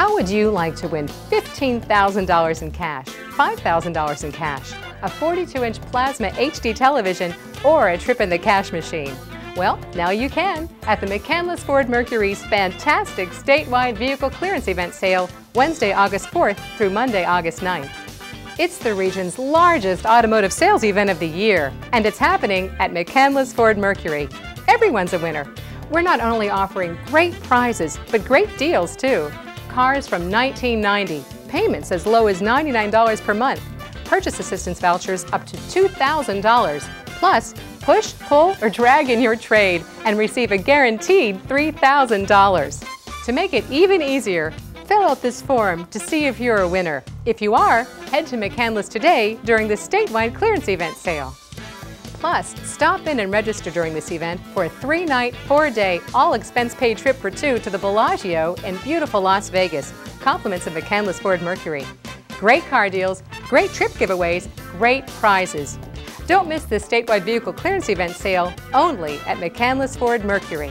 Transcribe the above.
How would you like to win $15,000 in cash, $5,000 in cash, a 42-inch plasma HD television, or a trip in the cash machine? Well, now you can at the McCandless Ford Mercury's fantastic statewide vehicle clearance event sale Wednesday, August 4th through Monday, August 9th. It's the region's largest automotive sales event of the year, and it's happening at McCandless Ford Mercury. Everyone's a winner. We're not only offering great prizes, but great deals too. Cars from 1990, payments as low as $99 per month, purchase assistance vouchers up to $2,000, plus push, pull, or drag in your trade and receive a guaranteed $3,000. To make it even easier, fill out this form to see if you're a winner. If you are, head to McCandless today during the statewide clearance event sale. Plus, stop in and register during this event for a three-night, four-day, all-expense-paid trip for two to the Bellagio in beautiful Las Vegas, compliments of McCandless Ford Mercury. Great car deals, great trip giveaways, great prizes. Don't miss this statewide vehicle clearance event sale only at McCandless Ford Mercury.